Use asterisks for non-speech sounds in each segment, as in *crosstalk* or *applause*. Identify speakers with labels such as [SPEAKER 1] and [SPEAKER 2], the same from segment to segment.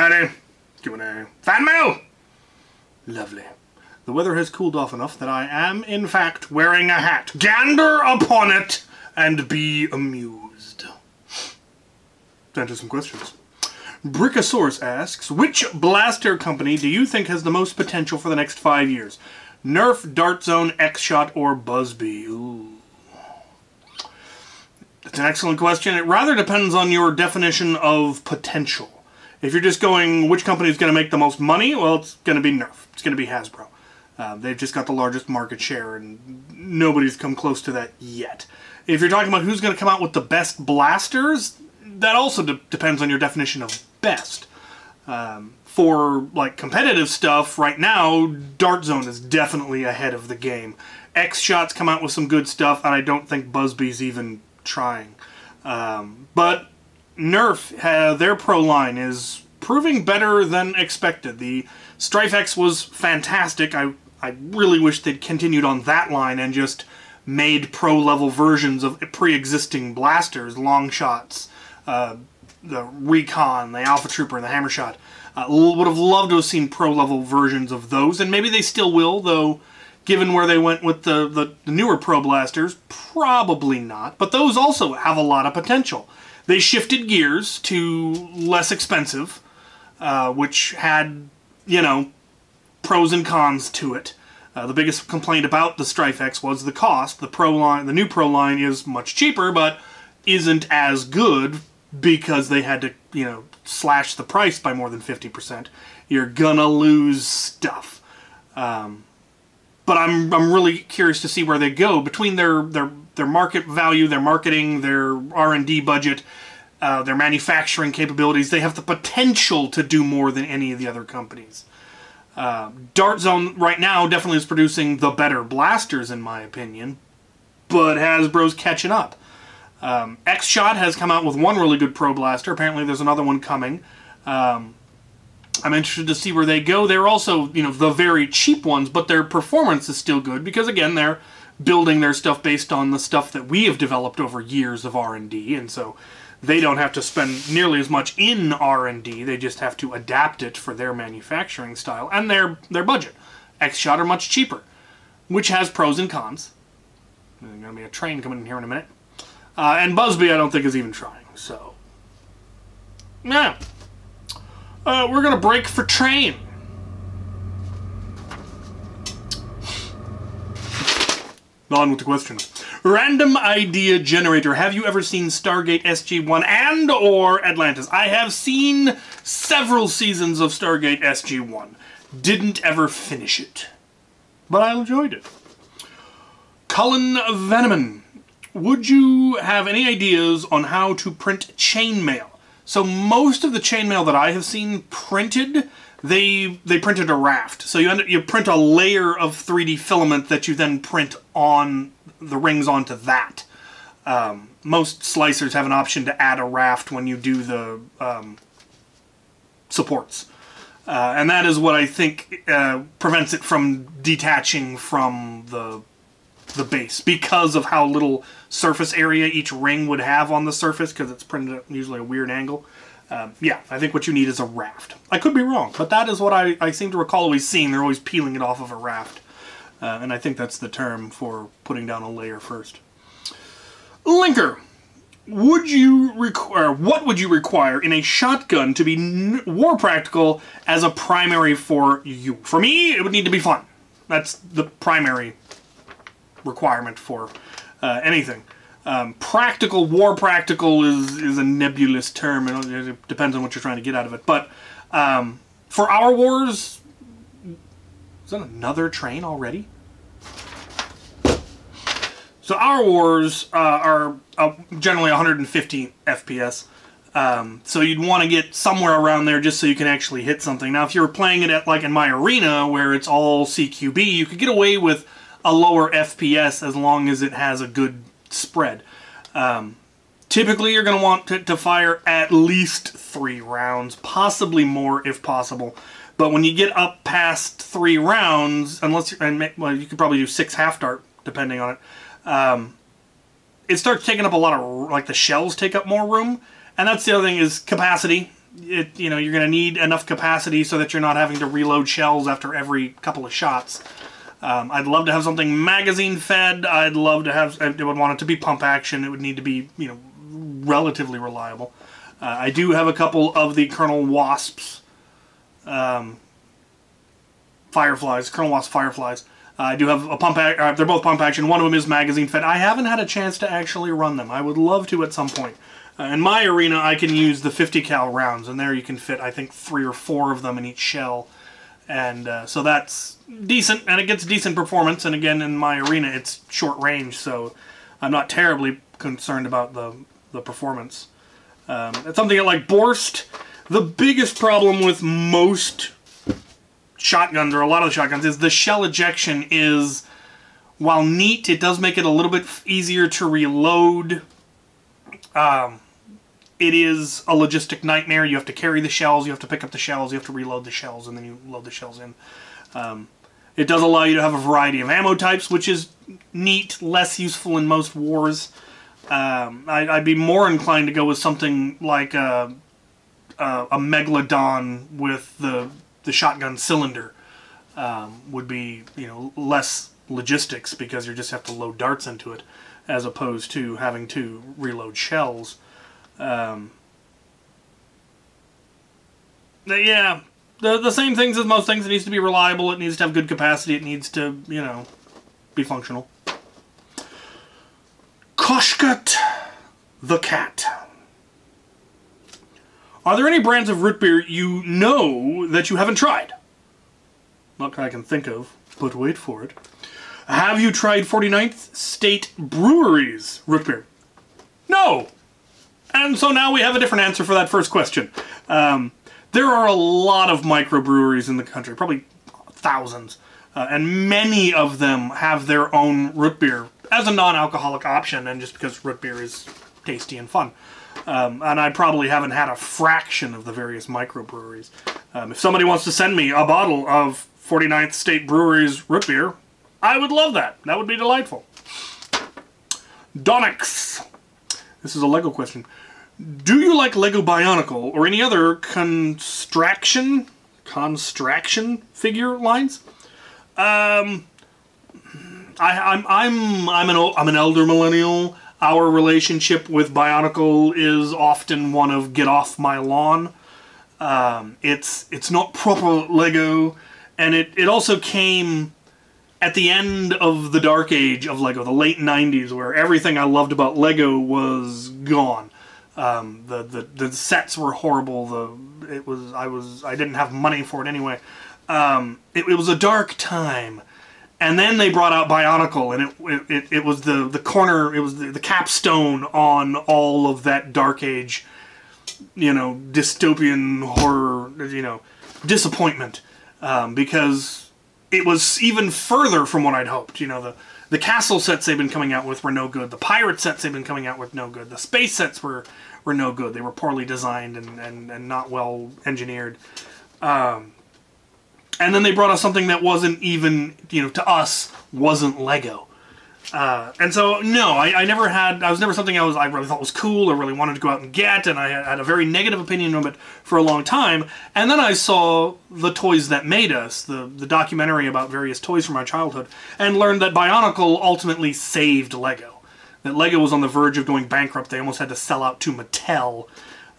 [SPEAKER 1] Howdy. Q&A. Fan mail! Lovely. The weather has cooled off enough that I am, in fact, wearing a hat. Gander upon it and be amused. Enter some questions. Brickosaurus asks, which blaster company do you think has the most potential for the next five years? Nerf, Dart Zone, X-Shot, or Buzzbee? Ooh. That's an excellent question. It rather depends on your definition of potential. If you're just going, which company is going to make the most money? Well, it's going to be Nerf. It's going to be Hasbro. Uh, they've just got the largest market share, and nobody's come close to that yet. If you're talking about who's going to come out with the best blasters, that also de depends on your definition of best. Um, for like competitive stuff, right now, Dart Zone is definitely ahead of the game. X Shots come out with some good stuff, and I don't think Buzzbee's even trying. Um, but Nerf, uh, their pro line is proving better than expected. The Stryfe X was fantastic. I, I really wish they'd continued on that line and just made pro level versions of pre existing blasters, long shots, uh, the Recon, the Alpha Trooper, and the Hammer Shot. Uh, would have loved to have seen pro level versions of those, and maybe they still will, though given where they went with the, the, the, newer Pro Blasters, probably not. But those also have a lot of potential. They shifted gears to less expensive, uh, which had, you know, pros and cons to it. Uh, the biggest complaint about the Stryfe X was the cost. The Pro line, the new Pro line is much cheaper, but isn't as good because they had to, you know, slash the price by more than 50%. You're gonna lose stuff. Um, but I'm I'm really curious to see where they go between their their their market value, their marketing, their R and D budget, uh, their manufacturing capabilities. They have the potential to do more than any of the other companies. Uh, Dart Zone right now definitely is producing the better blasters in my opinion, but Hasbro's catching up. Um, X Shot has come out with one really good Pro Blaster. Apparently, there's another one coming. Um, I'm interested to see where they go. They're also, you know, the very cheap ones, but their performance is still good because again, they're building their stuff based on the stuff that we have developed over years of R&D, and so they don't have to spend nearly as much in R&D. They just have to adapt it for their manufacturing style and their their budget. X-Shot are much cheaper, which has pros and cons. There's going to be a train coming in here in a minute. Uh, and Buzzbee I don't think is even trying, so... Yeah. Uh, we're gonna break for train. On with the question. Random idea generator. Have you ever seen Stargate SG-1 and or Atlantis? I have seen several seasons of Stargate SG-1. Didn't ever finish it. But I enjoyed it. Cullen Veneman. Would you have any ideas on how to print chainmail? So most of the chainmail that I have seen printed, they they printed a raft. So you end up, you print a layer of 3D filament that you then print on the rings onto that. Um, most slicers have an option to add a raft when you do the um, supports. Uh, and that is what I think uh, prevents it from detaching from the the base because of how little surface area each ring would have on the surface because it's printed at usually a weird angle. Um, yeah, I think what you need is a raft. I could be wrong, but that is what I, I seem to recall always seeing. They're always peeling it off of a raft. Uh, and I think that's the term for putting down a layer first. Linker, would you require, what would you require in a shotgun to be war practical as a primary for you? For me, it would need to be fun. That's the primary requirement for uh, anything. Um, practical, war practical is, is a nebulous term. It, depends on what you're trying to get out of it. But um, for our wars, is that another train already? So our wars uh, are uh, generally 150 FPS. Um, so you'd want to get somewhere around there just so you can actually hit something. Now, if you were playing it at like in my arena where it's all CQB, you could get away with a lower FPS as long as it has a good spread. Um, typically, you're going to want to fire at least three rounds, possibly more if possible. But when you get up past three rounds, unless and well, you could probably do six half dart depending on it. Um, it starts taking up a lot of like the shells take up more room, and that's the other thing is capacity. it you know you're going to need enough capacity so that you're not having to reload shells after every couple of shots. Um, I'd love to have something magazine fed. I'd love to have. I would want it to be pump action. It would need to be you know relatively reliable. Uh, I do have a couple of the Colonel Wasps, um, Fireflies, Colonel Wasp Fireflies. Uh, I do have a pump. Uh, they're both pump action. One of them is magazine fed. I haven't had a chance to actually run them. I would love to at some point. Uh, in my arena, I can use the 50 cal rounds, and there you can fit I think three or four of them in each shell, and uh, so that's decent, and it gets decent performance. And again, in my arena, it's short range, so I'm not terribly concerned about the the performance. Um, it's something like Borst. The biggest problem with most shotguns, or a lot of the shotguns, is the shell ejection is, while neat, it does make it a little bit easier to reload. Um, it is a logistic nightmare. You have to carry the shells, you have to pick up the shells, you have to reload the shells, and then you load the shells in. Um, it does allow you to have a variety of ammo types, which is neat, less useful in most wars. Um, I, would be more inclined to go with something like a, a, a megalodon with the the shotgun cylinder. Um, would be you know less logistics because you just have to load darts into it, as opposed to having to reload shells. Um, yeah, the the same things as most things. It needs to be reliable. It needs to have good capacity. It needs to you know be functional. Koshkat the cat. Are there any brands of root beer you know that you haven't tried? Not that I can think of, but wait for it. Have you tried 49th State Brewery's root beer? No! And so now we have a different answer for that first question. Um, there are a lot of microbreweries in the country, probably thousands, uh, and many of them have their own root beer as a non-alcoholic option, and just because root beer is tasty and fun. Um, and I probably haven't had a fraction of the various microbreweries. Um, if somebody wants to send me a bottle of 49th State Brewery's root beer, I would love that. That would be delightful. Donix. This is a Lego question. Do you like Lego Bionicle or any other construction, construction figure lines? Um, I, I'm, I'm I'm an I'm an elder millennial. Our relationship with Bionicle is often one of get off my lawn. Um, it's it's not proper Lego, and it it also came at the end of the dark age of Lego, the late '90s, where everything I loved about Lego was gone. Um, the, the the sets were horrible. The it was I was I didn't have money for it anyway. Um, it, it was a dark time and then they brought out Bionicle, and it it, it was the the corner, it was the, the capstone on all of that Dark Age, you know, dystopian horror, you know, disappointment, um, because it was even further from what I'd hoped. You know, the the castle sets they've been coming out with were no good. The pirate sets they've been coming out with no good. The space sets were were no good. They were poorly designed and and, and not well engineered. Um, and then they brought us something that wasn't even you know to us wasn't Lego. Uh, and so no, I, I, never had. I was never something I was I really thought was cool or really wanted to go out and get, and I had a very negative opinion of it for a long time. And then I saw the toys that made us, the the documentary about various toys from my childhood, and learned that Bionicle ultimately saved Lego. That Lego was on the verge of going bankrupt. They almost had to sell out to Mattel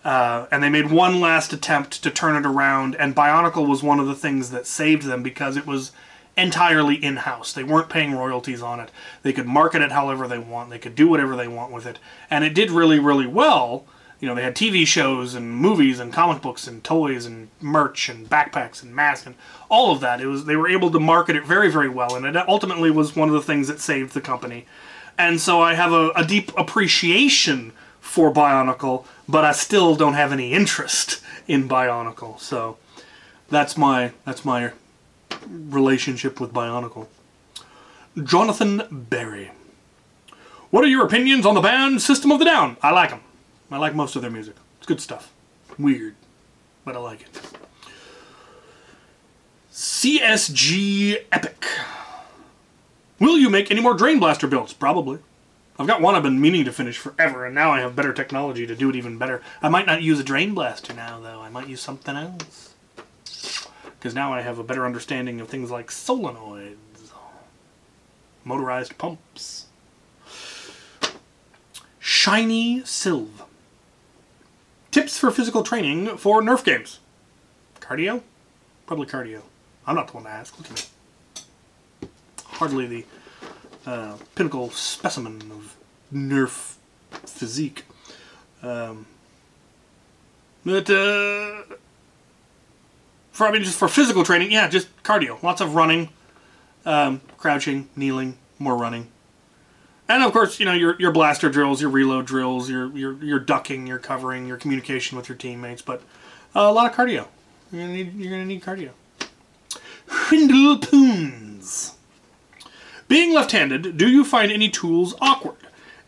[SPEAKER 1] uh, and they made one last attempt to turn it around, and Bionicle was one of the things that saved them because it was entirely in house. They weren't paying royalties on it. They could market it however they want, they could do whatever they want with it. And it did really, really well. You know, they had TV shows and movies and comic books and toys and merch and backpacks and masks and all of that. It was they were able to market it very, very well, and it ultimately was one of the things that saved the company. And so I have a, a deep appreciation for Bionicle, but I still don't have any interest in Bionicle. So that's my that's my relationship with Bionicle. Jonathan Berry. What are your opinions on the band System of the Down? I like them. I like most of their music. It's good stuff. Weird, but I like it. CSG Epic. Will you make any more Drain Blaster builds? Probably. I've got one I've been meaning to finish forever, and now I have better technology to do it even better. I might not use a drain blaster now, though. I might use something else. Because now I have a better understanding of things like solenoids, motorized pumps. Shiny Sylve. Tips for physical training for Nerf games. Cardio? Probably cardio. I'm not the one to ask. Look at me. Hardly the uh, pinnacle specimen of Nerf physique. Um, but uh, for I mean, just for physical training, yeah, just cardio. Lots of running, um, crouching, kneeling, more running, and of course, you know your your blaster drills, your reload drills, your your your ducking, your covering, your communication with your teammates. But uh, a lot of cardio. You're gonna need you're gonna need cardio. Hindle poons. Being left-handed, do you find any tools awkward?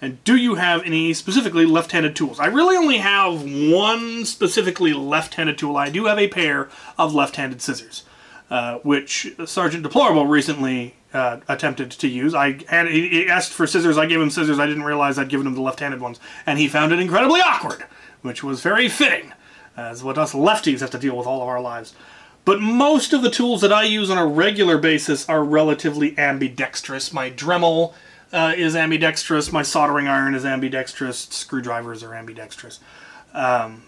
[SPEAKER 1] And do you have any specifically left-handed tools? I really only have one specifically left-handed tool. I do have a pair of left-handed scissors, uh, which Sergeant Deplorable recently uh, attempted to use. I had, he asked for scissors. I gave him scissors. I didn't realize I'd given him the left-handed ones, and he found it incredibly awkward, which was very fitting, as what us lefties have to deal with all of our lives. But most of the tools that I use on a regular basis are relatively ambidextrous. My Dremel uh, is ambidextrous, my soldering iron is ambidextrous, screwdrivers are ambidextrous. Um,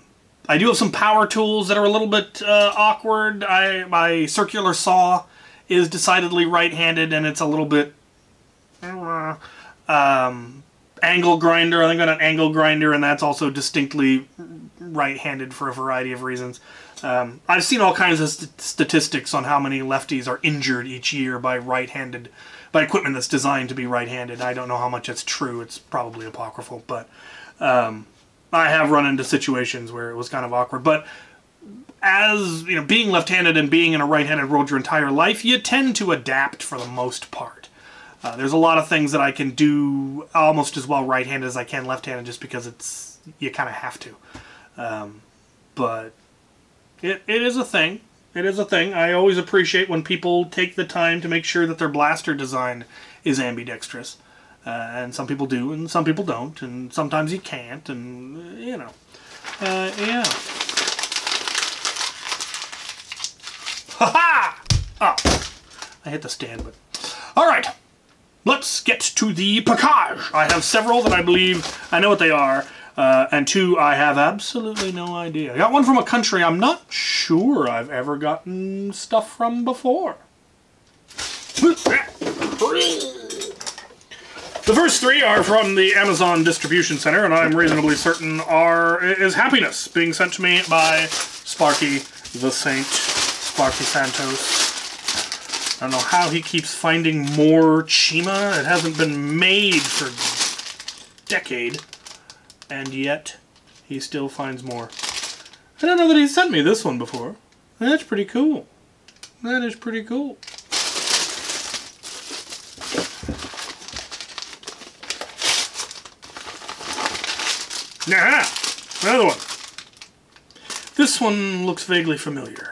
[SPEAKER 1] I do have some power tools that are a little bit uh, awkward. I, my circular saw is decidedly right-handed, and it's a little bit um, angle grinder. I think I got an angle grinder, and that's also distinctly right-handed for a variety of reasons. Um, I've seen all kinds of st statistics on how many lefties are injured each year by right-handed, by equipment that's designed to be right-handed. I don't know how much that's true. It's probably apocryphal, but um, I have run into situations where it was kind of awkward. But as you know, being left-handed and being in a right-handed world your entire life, you tend to adapt for the most part. Uh, there's a lot of things that I can do almost as well right-handed as I can left-handed, just because it's you kind of have to. Um, but it, it is a thing. It is a thing. I always appreciate when people take the time to make sure that their blaster design is ambidextrous. Uh, and some people do, and some people don't, and sometimes you can't, and you know, uh, yeah. Ha ha! Oh, I hit the stand, but all right. Let's get to the package. I have several that I believe I know what they are, uh, and two I have absolutely no idea. I got one from a country I'm not sure I've ever gotten stuff from before. The first three are from the Amazon Distribution Center, and I'm reasonably certain are is happiness being sent to me by Sparky the Saint, Sparky Santos. I don't know how he keeps finding more Chima. It hasn't been made for decade, and yet he still finds more. I don't know that he sent me this one before. That's pretty cool. That is pretty cool. Nah, another one. This one looks vaguely familiar.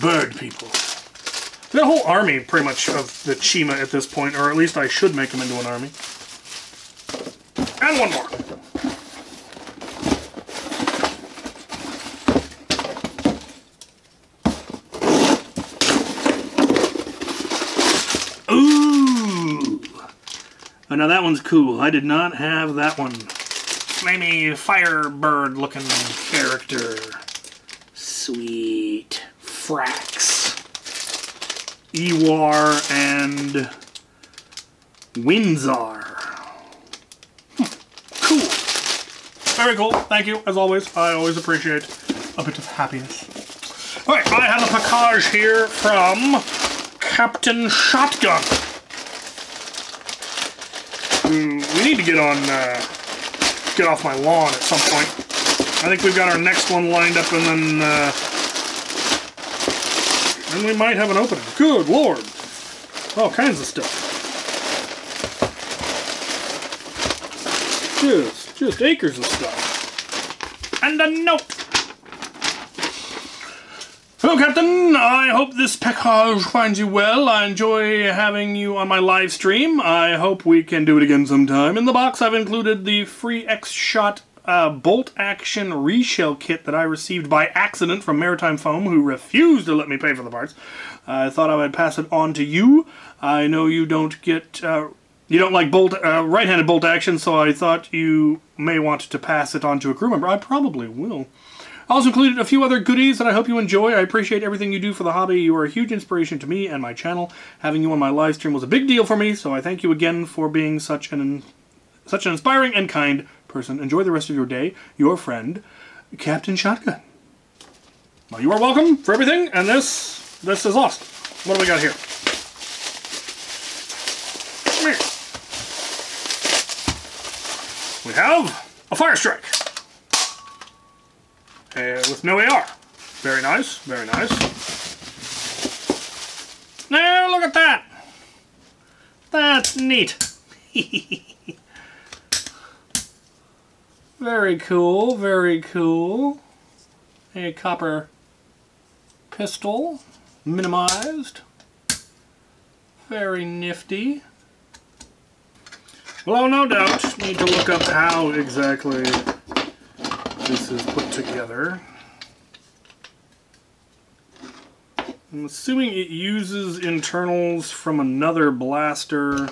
[SPEAKER 1] Bird people. The whole army, pretty much, of the Chima at this point, or at least I should make them into an army. And one more. Ooh! Oh, now that one's cool. I did not have that one flamey firebird looking character. Sweet. Frax. Ewar and Windsar. Hmm. Cool. Very cool. Thank you, as always. I always appreciate a bit of happiness. Alright, I have a package here from Captain Shotgun. We need to get on uh, get off my lawn at some point. I think we've got our next one lined up and then uh, then we might have an opening. Good lord. All kinds of stuff. Just, just acres of stuff. And a note. Well, Captain, I hope this package finds you well. I enjoy having you on my live stream. I hope we can do it again sometime. In the box, I've included the free X-Shot uh, bolt action reshell kit that I received by accident from Maritime Foam, who refused to let me pay for the parts. I thought I would pass it on to you. I know you don't get... Uh, you don't like bolt uh, right-handed bolt action, so I thought you may want to pass it on to a crew member. I probably will. I also included a few other goodies that I hope you enjoy. I appreciate everything you do for the hobby. You are a huge inspiration to me and my channel. Having you on my live stream was a big deal for me, so I thank you again for being such an such an inspiring and kind person. Enjoy the rest of your day. Your friend, Captain Shotgun. Well, you are welcome for everything, and this this is lost. What do we got here? Here. We have a Fire Strike uh, with no AR. Very nice, very nice. Now look at that. That's neat. *laughs* very cool, very cool. A copper pistol, minimized. Very nifty. Well, no doubt, need to look up how exactly this is put together. I'm assuming it uses internals from another blaster.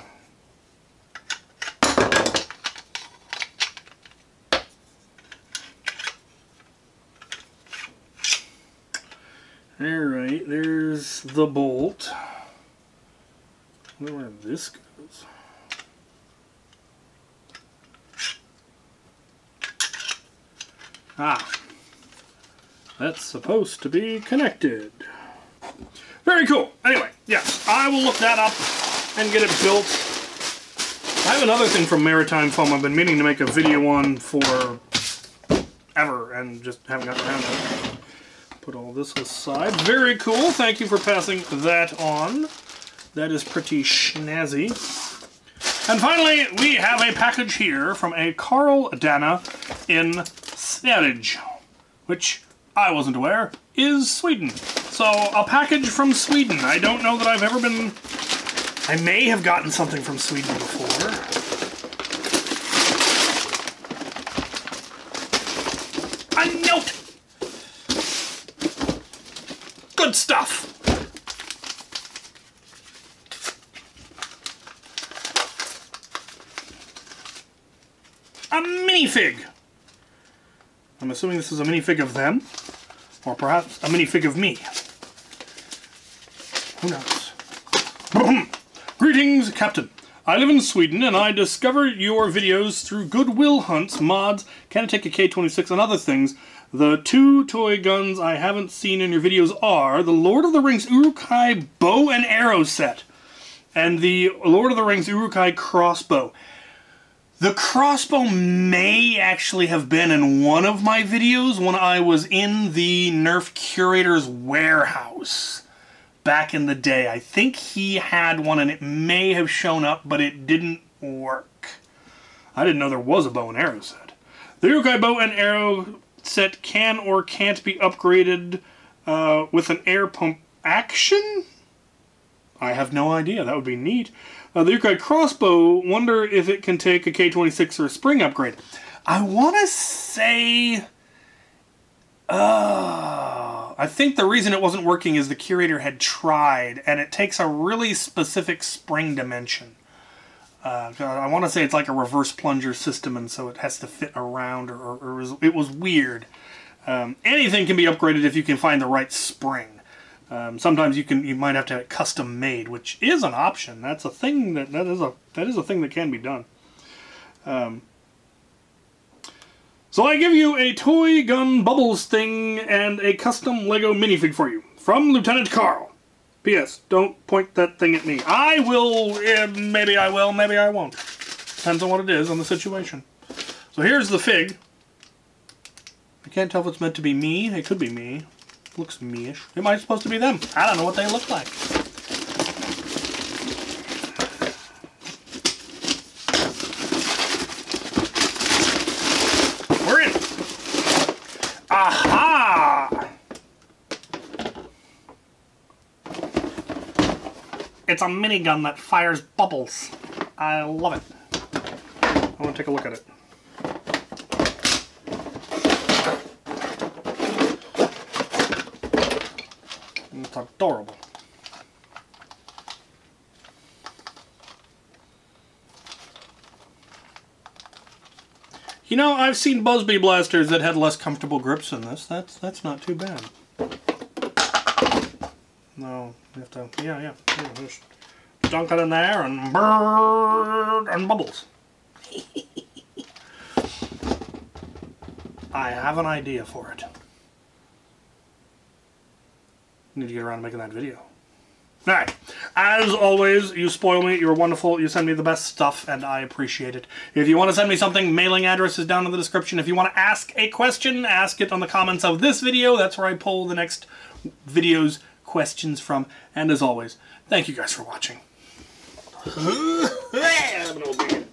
[SPEAKER 1] Alright, there's the bolt. Where this goes. Ah, that's supposed to be connected. Very cool. Anyway, yes, I will look that up and get it built. I have another thing from Maritime Foam I've been meaning to make a video on for ever and just haven't gotten around to it. Put all this aside. Very cool. Thank you for passing that on. That is pretty snazzy. And finally, we have a package here from a Carl Dana in Sverige, which I wasn't aware is Sweden. So a package from Sweden. I don't know that I've ever been... I may have gotten something from Sweden before. A note! Good stuff! A minifig! I'm assuming this is a minifig of them, or perhaps a minifig of me. Who knows? Greetings, Captain. I live in Sweden, and I discover your videos through Goodwill hunts, mods, can take a K26, and other things. The two toy guns I haven't seen in your videos are the Lord of the Rings Uruk-hai bow and arrow set, and the Lord of the Rings Uruk-hai crossbow. The crossbow may actually have been in one of my videos when I was in the Nerf Curator's warehouse back in the day. I think he had one and it may have shown up, but it didn't work. I didn't know there was a bow and arrow set. The Uruk-hai bow and arrow set can or can't be upgraded uh, with an air pump action? I have no idea. That would be neat. Uh, the Uruk-hai crossbow, wonder if it can take a K26 or a spring upgrade. I want to say... Uh, I think the reason it wasn't working is the curator had tried, and it takes a really specific spring dimension. Uh, I want to say it's like a reverse plunger system, and so it has to fit around, or, or, or it, was, it was weird. Um, anything can be upgraded if you can find the right spring. Um, sometimes you can you might have to have it custom made, which is an option. That's a thing that that is a that is a thing that can be done. Um, so I give you a toy gun bubbles thing and a custom Lego minifig for you from Lieutenant Carl. P.S. Don't point that thing at me. I will. Eh, maybe I will. Maybe I won't. Depends on what it is on the situation. So here's the fig. I can't tell if it's meant to be me. It could be me. Looks me-ish. Am I supposed to be them? I don't know what they look like. We're in. Aha! It's a minigun that fires bubbles. I love it. I want to take a look at it. You know, I've seen Buzzbee blasters that had less comfortable grips than this. That's that's not too bad. No, you have to, yeah, yeah. yeah just dunk it in there and bird and bubbles. *laughs* I have an idea for it. Need to get around to making that video. Alright, as always, you spoil me, you're wonderful, you send me the best stuff, and I appreciate it. If you want to send me something, mailing address is down in the description. If you want to ask a question, ask it on the comments of this video. That's where I pull the next video's questions from. And as always, thank you guys for watching. *laughs*